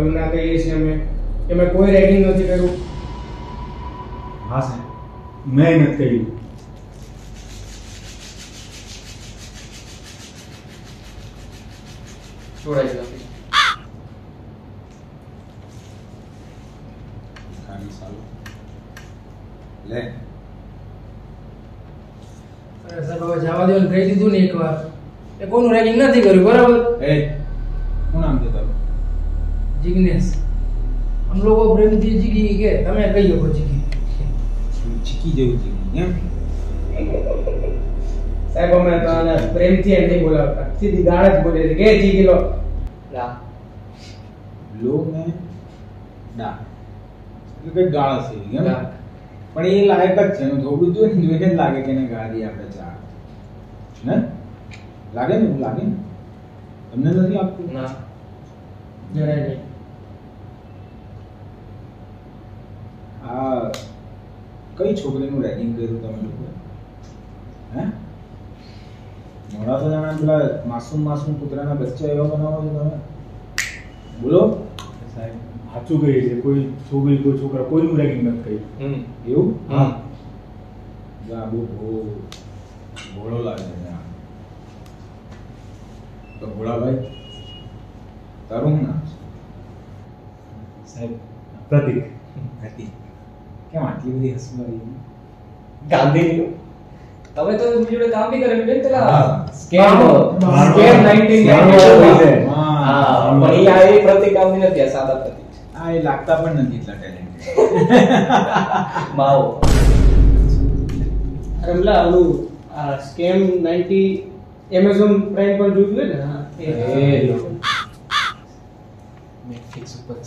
એવું ના કહીએ છીએ અમે કે મેં કોઈ રેગિંગ નથી કર્યું હા સાહેબ મેં નથી કર્યું છોડાઈ ગયો ખાલી સાલું લે અરે સાહેબ હવે જવા દો ને કહી દીધું ને એકવાર એ કોઈનું રેગિંગ નથી કર્યું બરાબર એ શું નામ છે તારું જીગ્નેશ આમ લોકો પ્રેમથી જીગી કે તમે કહી શકો જીગી જીગી જેવું જીગી એમ સાહેબ અમે તો આને પ્રેમથી એમ નહીં બોલાવતા સીધી ગાળ જ બોલે છે કે જીગી લો લા લો ને ડા એટલે કે ગાળ છે એમ પણ એ લાયક જ છે થોડું જોઈને જોઈને જ લાગે કે એને ગાળી આપણે ચા ને લાગે ને લાગે ને તમને નથી આપતું ના જરાય નહીં આ કઈ છોકરીનું રેગિંગ કર્યું તમે લોકો હે મોડા તો જાણે પેલા માસૂમ માસૂમ કૂતરાના બચ્ચા એવા બનાવો છો તમે બોલો સાહેબ સાચું કહીએ છે કોઈ છોકરી કોઈ છોકરા કોઈનું રેગિંગ નથી કર્યું હમ એવું હા જા બહુ બહુ ભોળો લાગે છે આ. તો ભોળાભાઈ તારું શું નામ છે સાહેબ પ્રતિક હતી કેમ આટલી બધી હસવું આવી ગાંધી તમે તો એમની જોડે કામ બી કરેલું છે ને પેલા હા. સ્કેમ સ્કેમ 19 હા પણ એ આ એ પ્રતિક ગાંધી નથી આ સાદા પ્રતિક છે. આ એ લાગતા પણ નથી એટલા ટેલેન્ટ માવો અરે પેલા ઓલું આ સ્કેમ 90 એમેઝોન પ્રાઇમ પર જોયું ને હા એ નેટફ્લિક્સ ઉપર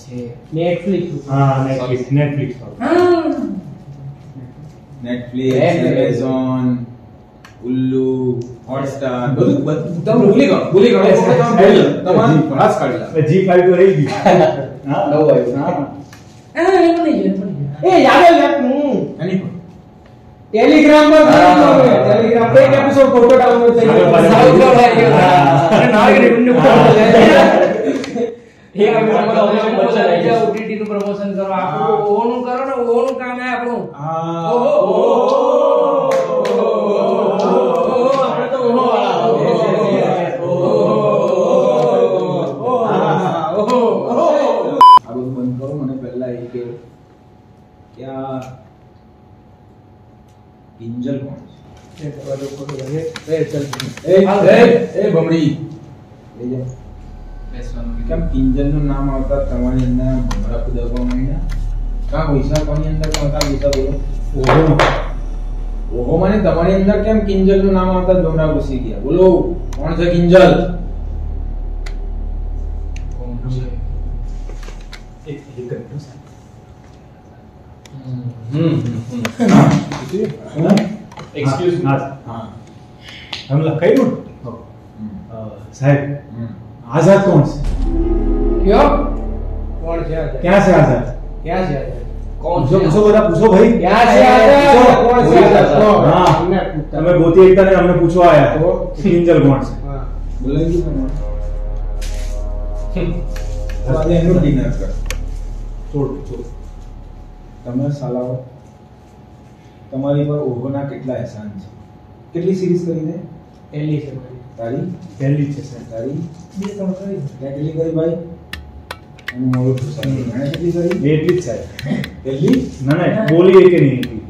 છે નેટફ્લિક્સ હા નેટફ્લિક્સ નેટફ્લિક્સ પર Netflix Netflix. Amazon Ullu Hotstar બધું બધું તમે ભૂલી ગયો ભૂલી ગયો તમે ભૂલી ગયો. તમારી ભડાસ કાઢી લાગે. જી ફાઈવ તો રહી ગયું હા નવું આવ્યું હા. હા એ પણ નહીં જોયું, એ પણ નહીં જોયું. એ યાદ આવ્યું યાદ હું એની પર. ટેલિગ્રામ પર હા. જોયું અમે. ટેલિગ્રામ પર એક એપિસોડ ફોટો ડાઉનલોડ થઈ ગયો સારું, સારું, સારું, સારું. અરે ના એ ઊંડે ઉપર એ આ વિડીયો બનાવો, વિડીયો બનાવો. OTT નું પ્રમોશન કરો આપણું ઓનું કરો ને ઓનું કામ હે આપણું આ ઓહો, ઓહો, ઓહો, આપણે તો ઓહો વાળા. ઓહો, ઓહો, ઓહો. આ બધું બંધ કરો મને પહેલા એ કે કે આ કિંજલ કોણ છે એ ચાલ. એ એ એ બમડી લઈ જાઓ. બેસવાનું કેમ કિંજલનું નામ આવતા તમારી અંદર ભમરા કુદરવા માંડ્યા કા પૈસા કોની અંદર કોણતા પૈસા બોલો ઓહો ઓહો મને તમારી અંદર કેમ કિંજલનું નામ આવતા ભમરા ઘૂસી ગયા બોલો કોણ છે કિંજલ કોણ છે? એક એક જ મિનિટ સાહેબ. હમ શું? Excuse me. હા હા તમે લખાયું ને હો. હમ. અ, સાહેબ હમ. આઝાદ કોણ છે કયો કોણ છે આ? ક્યાં છે આઝાદ ક્યાં છે આ? કોણ પૂછો છે? પૂછો બધા પૂછો ભાઈ ક્યાં છે આ? કોણ છે આ? કોણ? હા. અમને પૂછતા. તમે ગોતી એકતા ને અમને પૂછવા આયા તો? કિંજલ કોણ છે હા. બોલાવી દીધું તમારે તો આજે એનું ડિનર કર છોડ છોડ તમે સાલાઓ તમારી પર ઓહોના કેટલા એહસાન છે કેટલી સિરીઝ કરી છે પહેલી છે મારી. તારી પહેલી જ છે સાહેબ તારી બે ત્રણ કરી તે કેટલી કરી ભાઈ હું મોડું છું સાહેબ એણે કેટલી કરી બે એટલી જ સાહેબ પહેલી ના ના બોલી એ કે નહીં એટલી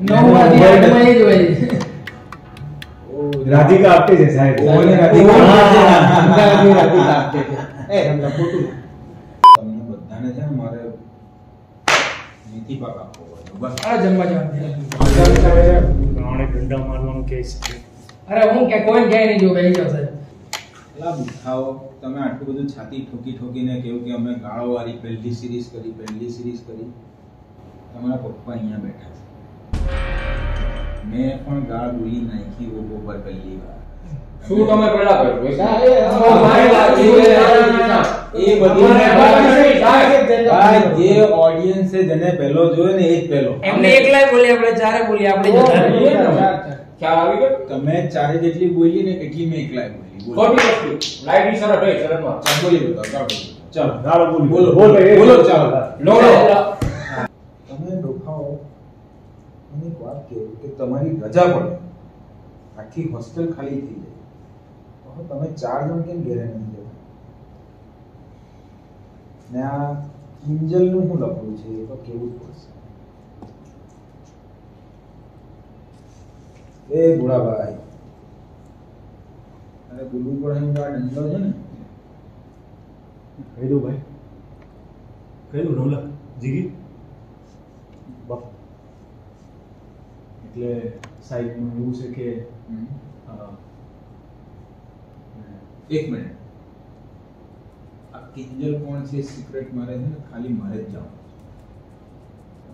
નવ વાગે આઠમાં એ જ હોય રાધિકા આપતે છે સાહેબ ઓહોને રાધિકા હા. અમદાવાદની રાધિકા આપતે છે. એ રમલા ખોટું. તમને બધાને છે ને મારે નીતિ પાક આપવો હોય બસ આ જમવા જવાનું ત્રણે ડંડા મારવાનું કેસ છે અરે હું કે કોઈ ક્યાંય નહીં જો બેહી જાવ સાહેબ. પેલા બુદ્ધાઓ તમે આટલું બધું છાતી ઠોકી ઠોકીને કહ્યું કે અમે ગાળો વાળી પહેલી સિરીઝ કરી પહેલી સિરીઝ કરી? તમારા પપ્પા અહીંયા બેઠા છે. મેં પણ ગાળ બોલી નાખી ઓ પર પહેલી વાર. શું તમે પેલા કર્યું? એ, હા, મારે એ બધી ભાઈ, જે ઓડિયન્સ છે જેને પહેલો જોયો ને એ જ પહેલો. એમને એકલાય બોલી આપણે ચારે બોલી આપણે. ખ્યાલ આવી ગયો? તમે ચારે જેટલી બોલી ને એટલી મેં એકલા બોલી. ખોટી વસ્તુ. લાઈટની શરત હોય, શરતમાં. ચાલ બોલી બતાવો, ચાલ ચાલો ચાલો બોલી બોલો બોલો બોલો ચાલો. લો લો. તમે ડોખાઓ મને એક વાત કહો કે તમારી રજા પડે આખી હોસ્ટેલ ખાલી થઈ જાય. તો તમે ચાર જણ કેમ ઘેરે નહીં જતા? ને આ કિંજલનું શું લખવું છે એ તો કેવું જ પડશે. એ ભોળાભાઈ અરે બોલવું પડે એમ તો આ દંડો છે ને કહી દઉં ભાઈ કહી દઉં નવલા જીગી બાપ એટલે સાહેબ એવું છે કે અ, એક મિનિટ આ કિંજલ કોણ છે સિક્રેટ મારે છે ને ખાલી મારે જ જાણવું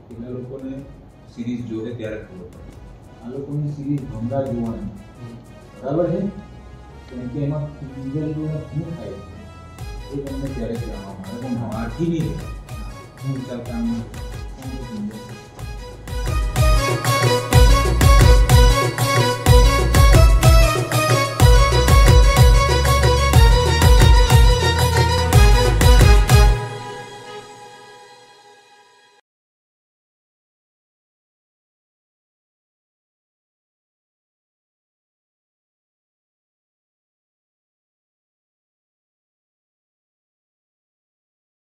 છે પેલા લોકોને સિરીઝ જોવે ત્યારે ખબર પડે આ લોકોની સિરીઝ ભંગા જોવાની બરાબર છે કેમ કે એમાં કિંજલનું શું થાય છે એ તમને ત્યારે જાણવા મળે પણ મારથી નહીં રહેતા. હું વિચારતા આમ કોણ છે કિંજલ?